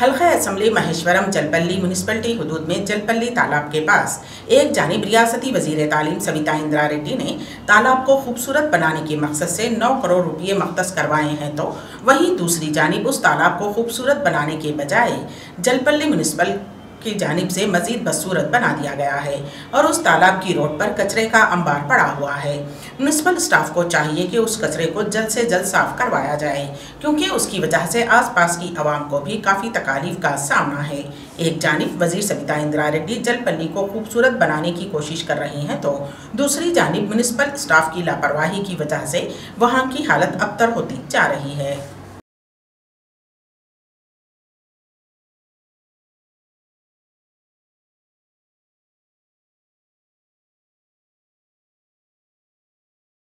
हल्का assembly Maheshwaram Jalpally municipality हदूद में जलपल्ली तालाब के पास एक जानब रियासती वज़ीर तालीम सविता इंदिरा रेड्डी ने तालाब को खूबसूरत बनाने के मकसद से 9 करोड़ रुपये मख्त करवाए हैं तो वहीं दूसरी जानब उस तालाब को खूबसूरत बनाने के बजाय जलपल्ली म्यूनिसपल की जानब से मजीद बदसूरत बना दिया गया है और उस तालाब की रोड पर कचरे का अंबार पड़ा हुआ है। म्यूनसिपल स्टाफ को चाहिए कि उस कचरे को जल्द से जल्द साफ़ करवाया जाए, क्योंकि उसकी वजह से आसपास की आवाम को भी काफ़ी तकालीफ का सामना है। एक जानब वज़ीर सविता इंदिरा रेड्डी जलपल्ली को खूबसूरत बनाने की कोशिश कर रही हैं तो दूसरी जानब म्यूनसिपल स्टाफ की लापरवाही की वजह से वहाँ की हालत अबतर होती जा रही है।